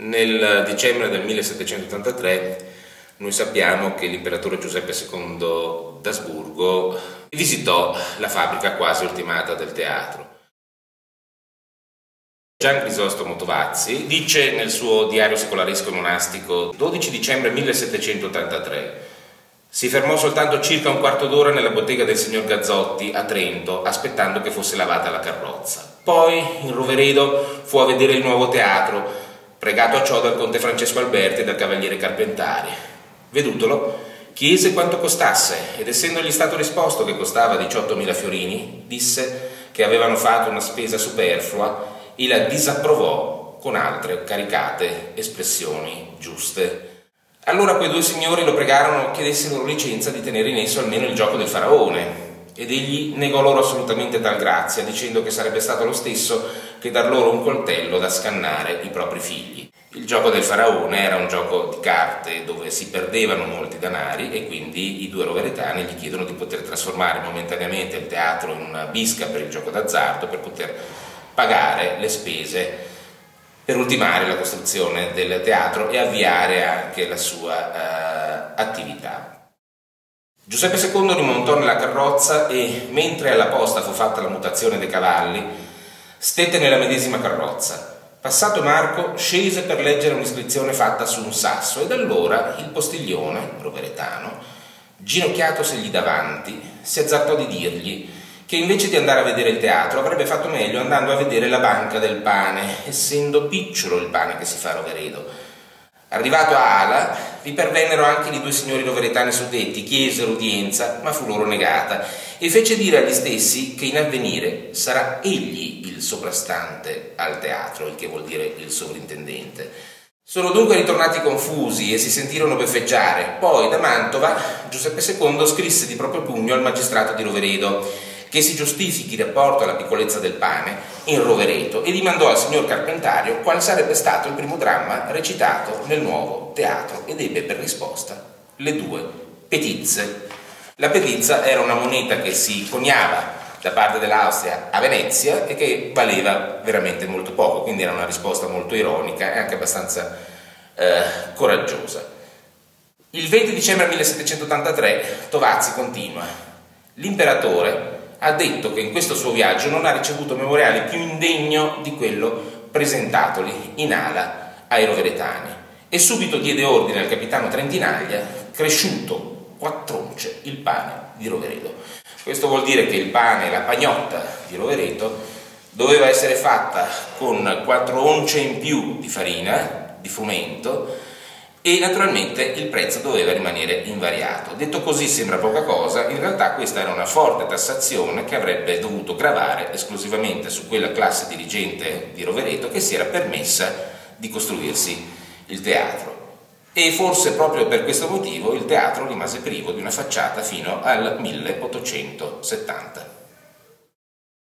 Nel dicembre del 1783 noi sappiamo che l'imperatore Giuseppe II d'Asburgo visitò la fabbrica quasi ultimata del teatro. Gian Crisostomo Tovazzi dice nel suo diario secolaresco monastico 12 dicembre 1783 si fermò soltanto circa un quarto d'ora nella bottega del signor Gazzotti a Trento, aspettando che fosse lavata la carrozza. Poi, in Roveredo, fu a vedere il nuovo teatro, pregato a ciò dal conte Francesco Alberti e dal cavaliere Carpentari. Vedutolo, chiese quanto costasse ed essendogli stato risposto che costava 18.000 fiorini, disse che avevano fatto una spesa superflua e la disapprovò con altre caricate espressioni giuste. Allora quei due signori lo pregarono chiedesse loro licenza di tenere in esso almeno il gioco del faraone, ed egli negò loro assolutamente tal grazia, dicendo che sarebbe stato lo stesso che dar loro un coltello da scannare i propri figli. Il gioco del faraone era un gioco di carte dove si perdevano molti denari e quindi i due roveretani gli chiedono di poter trasformare momentaneamente il teatro in una bisca per il gioco d'azzardo per poter pagare le spese per ultimare la costruzione del teatro e avviare anche la sua uh, attività. Giuseppe II rimontò nella carrozza e, mentre alla posta fu fatta la mutazione dei cavalli, stette nella medesima carrozza. Passato Marco, scese per leggere un'iscrizione fatta su un sasso ed allora il postiglione, roveretano, ginocchiatosegli davanti, si azzardò di dirgli che invece di andare a vedere il teatro avrebbe fatto meglio andando a vedere la banca del pane, essendo picciolo il pane che si fa a Roveredo. Arrivato a Ala, vi pervennero anche i due signori roveretani suddetti, chiesero udienza, ma fu loro negata, e fece dire agli stessi che in avvenire sarà egli il soprastante al teatro, il che vuol dire il sovrintendente. Sono dunque ritornati confusi e si sentirono beffeggiare. Poi da Mantova Giuseppe II scrisse di proprio pugno al magistrato di Roveredo che si giustifichi in rapporto alla piccolezza del pane in Rovereto e dimandò al signor Carpentario quale sarebbe stato il primo dramma recitato nel nuovo teatro ed ebbe per risposta le due petizze. La petizza era una moneta che si coniava da parte dell'Austria a Venezia e che valeva veramente molto poco, quindi era una risposta molto ironica e anche abbastanza eh, coraggiosa. Il 20 dicembre 1783 Tovazzi continua. L'imperatore ha detto che in questo suo viaggio non ha ricevuto memoriale più indegno di quello presentatoli in ala ai roveretani e subito diede ordine al capitano Trentinaglia, cresciuto quattr'once il pane di Rovereto. Questo vuol dire che il pane, la pagnotta di Rovereto, doveva essere fatta con quattro once in più di farina, di frumento, e naturalmente il prezzo doveva rimanere invariato. Detto così sembra poca cosa, in realtà questa era una forte tassazione che avrebbe dovuto gravare esclusivamente su quella classe dirigente di Rovereto che si era permessa di costruirsi il teatro. E forse proprio per questo motivo il teatro rimase privo di una facciata fino al 1870.